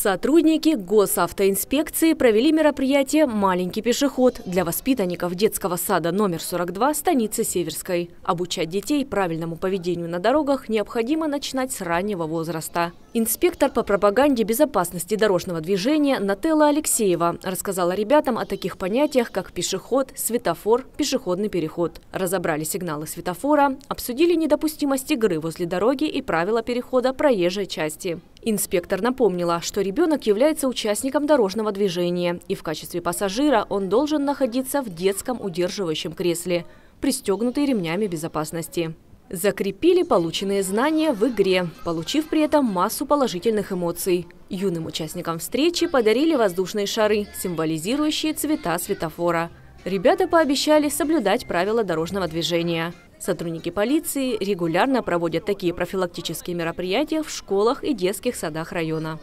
Сотрудники госавтоинспекции провели мероприятие «Маленький пешеход» для воспитанников детского сада номер 42 станицы Северской. Обучать детей правильному поведению на дорогах необходимо начинать с раннего возраста. Инспектор по пропаганде безопасности дорожного движения Нателла Алексеева рассказала ребятам о таких понятиях, как пешеход, светофор, пешеходный переход. Разобрали сигналы светофора, обсудили недопустимость игры возле дороги и правила перехода проезжей части. Инспектор напомнила, что ребенок является участником дорожного движения, и в качестве пассажира он должен находиться в детском удерживающем кресле, пристегнутый ремнями безопасности. Закрепили полученные знания в игре, получив при этом массу положительных эмоций. Юным участникам встречи подарили воздушные шары, символизирующие цвета светофора. Ребята пообещали соблюдать правила дорожного движения. Сотрудники полиции регулярно проводят такие профилактические мероприятия в школах и детских садах района.